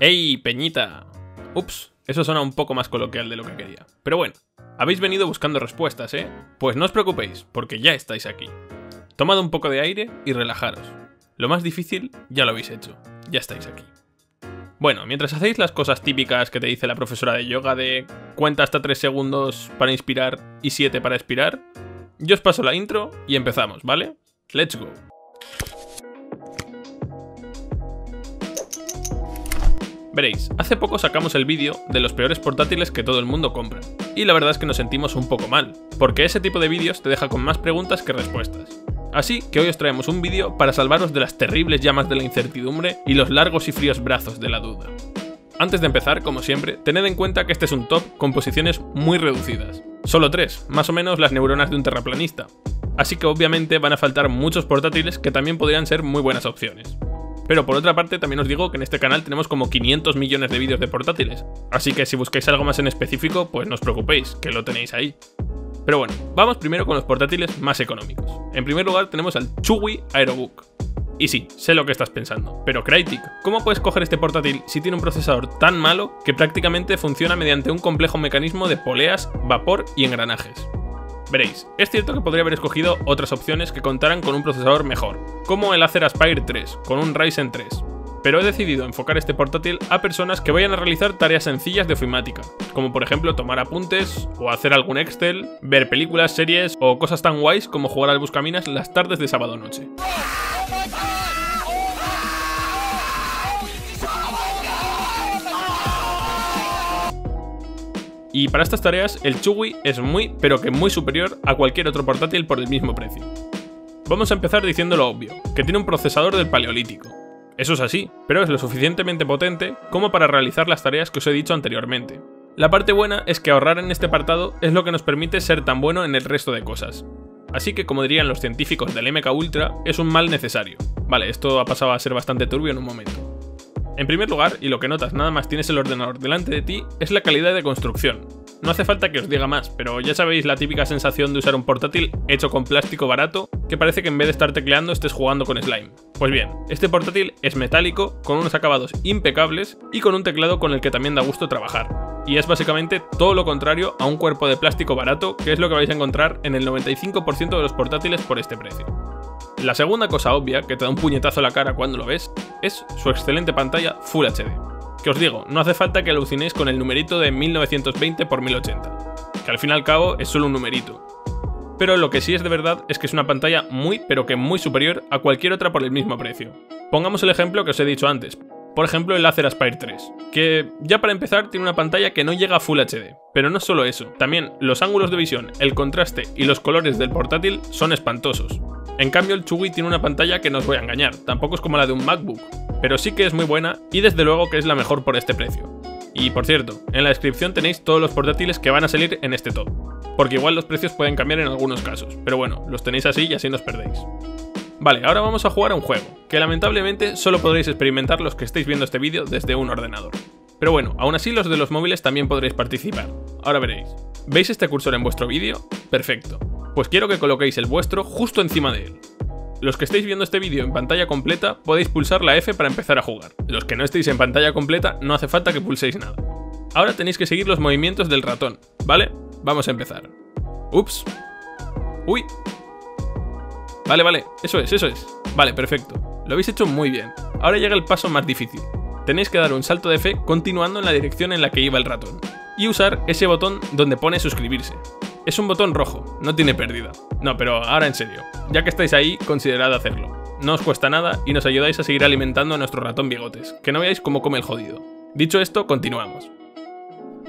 ¡Ey, Peñita! Ups, eso suena un poco más coloquial de lo que quería. Pero bueno, habéis venido buscando respuestas, ¿eh? Pues no os preocupéis, porque ya estáis aquí. Tomad un poco de aire y relajaros. Lo más difícil ya lo habéis hecho, ya estáis aquí. Bueno, mientras hacéis las cosas típicas que te dice la profesora de yoga de cuenta hasta 3 segundos para inspirar y 7 para expirar, yo os paso la intro y empezamos, ¿vale? Let's go. Veréis, hace poco sacamos el vídeo de los peores portátiles que todo el mundo compra, y la verdad es que nos sentimos un poco mal, porque ese tipo de vídeos te deja con más preguntas que respuestas. Así que hoy os traemos un vídeo para salvaros de las terribles llamas de la incertidumbre y los largos y fríos brazos de la duda. Antes de empezar, como siempre, tened en cuenta que este es un top con posiciones muy reducidas. Solo tres, más o menos las neuronas de un terraplanista. Así que obviamente van a faltar muchos portátiles que también podrían ser muy buenas opciones. Pero por otra parte también os digo que en este canal tenemos como 500 millones de vídeos de portátiles, así que si buscáis algo más en específico, pues no os preocupéis, que lo tenéis ahí. Pero bueno, vamos primero con los portátiles más económicos. En primer lugar tenemos al Chewy Aerobook. Y sí, sé lo que estás pensando, pero Crytek, ¿cómo puedes coger este portátil si tiene un procesador tan malo que prácticamente funciona mediante un complejo mecanismo de poleas, vapor y engranajes? Veréis, es cierto que podría haber escogido otras opciones que contaran con un procesador mejor, como el Acer Aspire 3, con un Ryzen 3, pero he decidido enfocar este portátil a personas que vayan a realizar tareas sencillas de ofimática, como por ejemplo tomar apuntes, o hacer algún Excel, ver películas, series o cosas tan guays como jugar al Buscaminas las tardes de sábado noche. Y para estas tareas el Chewy es muy, pero que muy superior a cualquier otro portátil por el mismo precio. Vamos a empezar diciendo lo obvio, que tiene un procesador del Paleolítico. Eso es así, pero es lo suficientemente potente como para realizar las tareas que os he dicho anteriormente. La parte buena es que ahorrar en este apartado es lo que nos permite ser tan bueno en el resto de cosas. Así que como dirían los científicos del MK Ultra, es un mal necesario. Vale, esto ha pasado a ser bastante turbio en un momento. En primer lugar, y lo que notas nada más tienes el ordenador delante de ti, es la calidad de construcción. No hace falta que os diga más, pero ya sabéis la típica sensación de usar un portátil hecho con plástico barato, que parece que en vez de estar tecleando estés jugando con slime. Pues bien, este portátil es metálico, con unos acabados impecables y con un teclado con el que también da gusto trabajar. Y es básicamente todo lo contrario a un cuerpo de plástico barato, que es lo que vais a encontrar en el 95% de los portátiles por este precio. La segunda cosa obvia, que te da un puñetazo a la cara cuando lo ves, es su excelente pantalla Full HD. Que os digo, no hace falta que alucinéis con el numerito de 1920 x 1080, que al fin y al cabo es solo un numerito. Pero lo que sí es de verdad es que es una pantalla muy pero que muy superior a cualquier otra por el mismo precio. Pongamos el ejemplo que os he dicho antes, por ejemplo el Acer Aspire 3, que ya para empezar tiene una pantalla que no llega a Full HD. Pero no solo eso, también los ángulos de visión, el contraste y los colores del portátil son espantosos. En cambio el Chewy tiene una pantalla que no os voy a engañar, tampoco es como la de un MacBook, pero sí que es muy buena y desde luego que es la mejor por este precio. Y por cierto, en la descripción tenéis todos los portátiles que van a salir en este top, porque igual los precios pueden cambiar en algunos casos, pero bueno, los tenéis así y así no os perdéis. Vale, ahora vamos a jugar a un juego, que lamentablemente solo podréis experimentar los que estéis viendo este vídeo desde un ordenador. Pero bueno, aún así los de los móviles también podréis participar. Ahora veréis. ¿Veis este cursor en vuestro vídeo? Perfecto pues quiero que coloquéis el vuestro justo encima de él. Los que estéis viendo este vídeo en pantalla completa podéis pulsar la F para empezar a jugar. Los que no estéis en pantalla completa no hace falta que pulséis nada. Ahora tenéis que seguir los movimientos del ratón, ¿vale? Vamos a empezar. Ups. Uy. Vale, vale, eso es, eso es. Vale, perfecto. Lo habéis hecho muy bien. Ahora llega el paso más difícil. Tenéis que dar un salto de fe continuando en la dirección en la que iba el ratón. Y usar ese botón donde pone suscribirse. Es un botón rojo, no tiene pérdida. No, pero ahora en serio, ya que estáis ahí, considerad hacerlo. No os cuesta nada y nos ayudáis a seguir alimentando a nuestro ratón bigotes, que no veáis cómo come el jodido. Dicho esto, continuamos.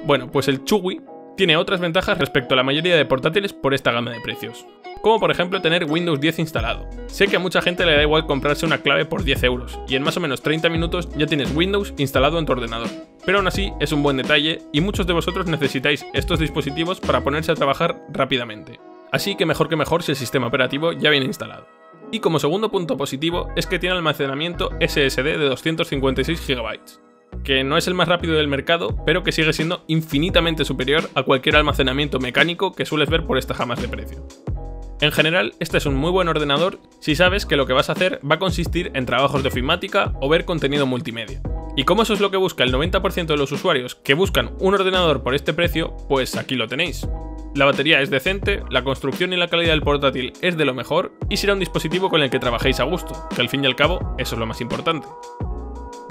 Bueno, pues el Chewy tiene otras ventajas respecto a la mayoría de portátiles por esta gama de precios como por ejemplo tener Windows 10 instalado. Sé que a mucha gente le da igual comprarse una clave por 10 euros, y en más o menos 30 minutos ya tienes Windows instalado en tu ordenador. Pero aún así es un buen detalle y muchos de vosotros necesitáis estos dispositivos para ponerse a trabajar rápidamente. Así que mejor que mejor si el sistema operativo ya viene instalado. Y como segundo punto positivo es que tiene almacenamiento SSD de 256 GB, que no es el más rápido del mercado, pero que sigue siendo infinitamente superior a cualquier almacenamiento mecánico que sueles ver por estas gamas de precio. En general, este es un muy buen ordenador si sabes que lo que vas a hacer va a consistir en trabajos de ofimática o ver contenido multimedia. Y como eso es lo que busca el 90% de los usuarios que buscan un ordenador por este precio, pues aquí lo tenéis. La batería es decente, la construcción y la calidad del portátil es de lo mejor y será un dispositivo con el que trabajéis a gusto, que al fin y al cabo eso es lo más importante.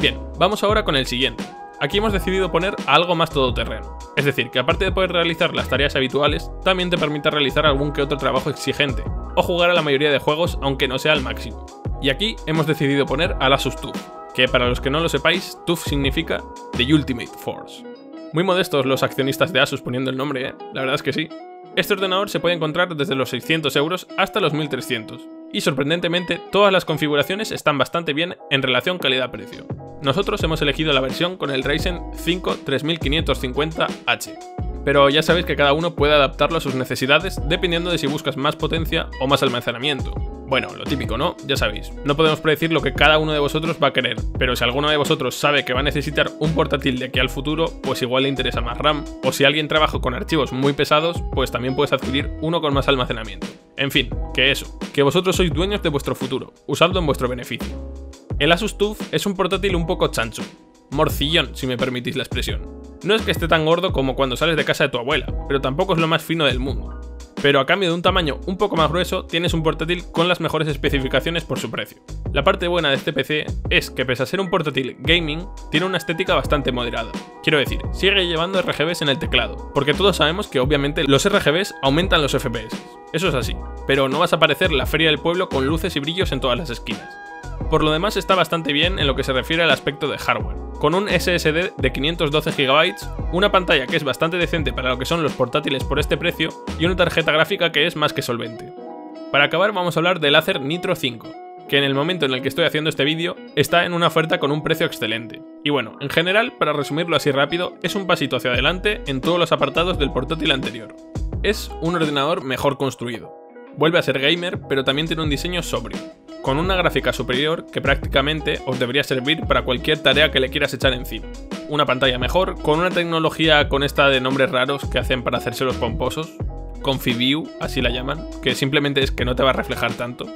Bien, vamos ahora con el siguiente. Aquí hemos decidido poner algo más todoterreno, es decir, que aparte de poder realizar las tareas habituales, también te permite realizar algún que otro trabajo exigente, o jugar a la mayoría de juegos aunque no sea al máximo. Y aquí hemos decidido poner al Asus TUF, que para los que no lo sepáis, TUF significa The Ultimate Force. Muy modestos los accionistas de Asus poniendo el nombre, ¿eh? la verdad es que sí. Este ordenador se puede encontrar desde los 600 euros hasta los 1300, y sorprendentemente todas las configuraciones están bastante bien en relación calidad-precio. Nosotros hemos elegido la versión con el Ryzen 5 3550H, pero ya sabéis que cada uno puede adaptarlo a sus necesidades dependiendo de si buscas más potencia o más almacenamiento. Bueno, lo típico, ¿no? Ya sabéis, no podemos predecir lo que cada uno de vosotros va a querer, pero si alguno de vosotros sabe que va a necesitar un portátil de aquí al futuro, pues igual le interesa más RAM, o si alguien trabaja con archivos muy pesados, pues también puedes adquirir uno con más almacenamiento. En fin, que eso, que vosotros sois dueños de vuestro futuro, usadlo en vuestro beneficio. El Asus TUF es un portátil un poco chancho, morcillón si me permitís la expresión. No es que esté tan gordo como cuando sales de casa de tu abuela, pero tampoco es lo más fino del mundo pero a cambio de un tamaño un poco más grueso tienes un portátil con las mejores especificaciones por su precio. La parte buena de este PC es que pese a ser un portátil gaming, tiene una estética bastante moderada. Quiero decir, sigue llevando RGBs en el teclado, porque todos sabemos que obviamente los RGBs aumentan los FPS. Eso es así, pero no vas a aparecer la feria del pueblo con luces y brillos en todas las esquinas. Por lo demás está bastante bien en lo que se refiere al aspecto de hardware, con un SSD de 512 GB, una pantalla que es bastante decente para lo que son los portátiles por este precio y una tarjeta gráfica que es más que solvente. Para acabar vamos a hablar del Acer Nitro 5, que en el momento en el que estoy haciendo este vídeo está en una oferta con un precio excelente. Y bueno, en general, para resumirlo así rápido, es un pasito hacia adelante en todos los apartados del portátil anterior. Es un ordenador mejor construido. Vuelve a ser gamer, pero también tiene un diseño sobrio con una gráfica superior que prácticamente os debería servir para cualquier tarea que le quieras echar encima. Una pantalla mejor, con una tecnología con esta de nombres raros que hacen para hacerse los pomposos, ConfiView, así la llaman, que simplemente es que no te va a reflejar tanto,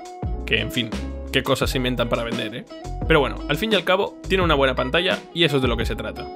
que en fin, qué cosas se inventan para vender, ¿eh? Pero bueno, al fin y al cabo, tiene una buena pantalla y eso es de lo que se trata.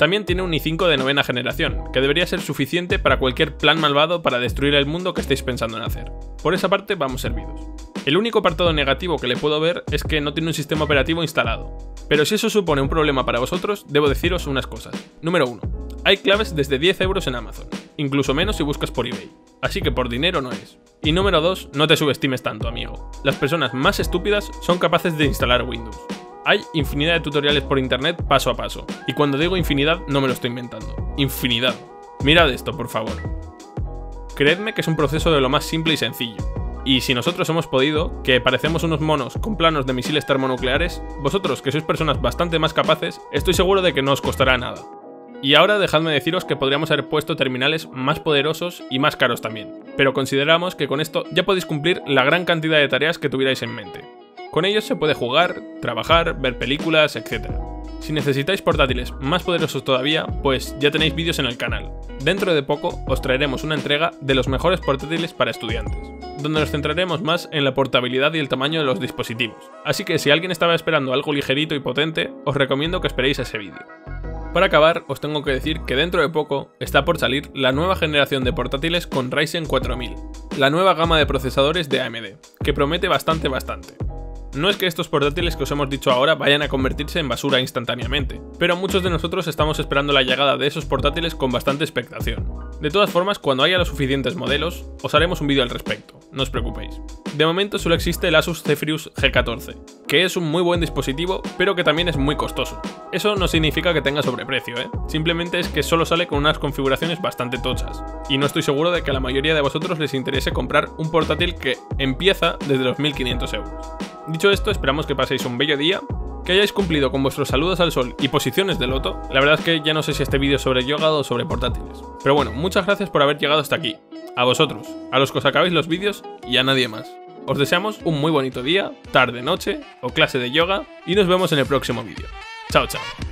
También tiene un i5 de novena generación, que debería ser suficiente para cualquier plan malvado para destruir el mundo que estéis pensando en hacer. Por esa parte vamos servidos. El único apartado negativo que le puedo ver es que no tiene un sistema operativo instalado. Pero si eso supone un problema para vosotros, debo deciros unas cosas. Número 1. Hay claves desde 10 euros en Amazon, incluso menos si buscas por eBay. Así que por dinero no es. Y número 2. No te subestimes tanto, amigo. Las personas más estúpidas son capaces de instalar Windows. Hay infinidad de tutoriales por internet paso a paso. Y cuando digo infinidad, no me lo estoy inventando. Infinidad. Mirad esto, por favor. Creedme que es un proceso de lo más simple y sencillo. Y si nosotros hemos podido, que parecemos unos monos con planos de misiles termonucleares, vosotros, que sois personas bastante más capaces, estoy seguro de que no os costará nada. Y ahora dejadme deciros que podríamos haber puesto terminales más poderosos y más caros también, pero consideramos que con esto ya podéis cumplir la gran cantidad de tareas que tuvierais en mente. Con ellos se puede jugar, trabajar, ver películas, etc. Si necesitáis portátiles más poderosos todavía, pues ya tenéis vídeos en el canal. Dentro de poco os traeremos una entrega de los mejores portátiles para estudiantes, donde nos centraremos más en la portabilidad y el tamaño de los dispositivos. Así que si alguien estaba esperando algo ligerito y potente, os recomiendo que esperéis ese vídeo. Para acabar, os tengo que decir que dentro de poco está por salir la nueva generación de portátiles con Ryzen 4000, la nueva gama de procesadores de AMD, que promete bastante bastante. No es que estos portátiles que os hemos dicho ahora vayan a convertirse en basura instantáneamente, pero muchos de nosotros estamos esperando la llegada de esos portátiles con bastante expectación. De todas formas, cuando haya los suficientes modelos, os haremos un vídeo al respecto, no os preocupéis. De momento solo existe el Asus Zephyrus G14, que es un muy buen dispositivo, pero que también es muy costoso. Eso no significa que tenga sobreprecio, ¿eh? simplemente es que solo sale con unas configuraciones bastante tochas, y no estoy seguro de que a la mayoría de vosotros les interese comprar un portátil que empieza desde los 1500 euros. Dicho esto, esperamos que paséis un bello día, que hayáis cumplido con vuestros saludos al sol y posiciones de loto. La verdad es que ya no sé si este vídeo es sobre yoga o sobre portátiles. Pero bueno, muchas gracias por haber llegado hasta aquí. A vosotros, a los que os acabéis los vídeos y a nadie más. Os deseamos un muy bonito día, tarde, noche o clase de yoga y nos vemos en el próximo vídeo. Chao, chao.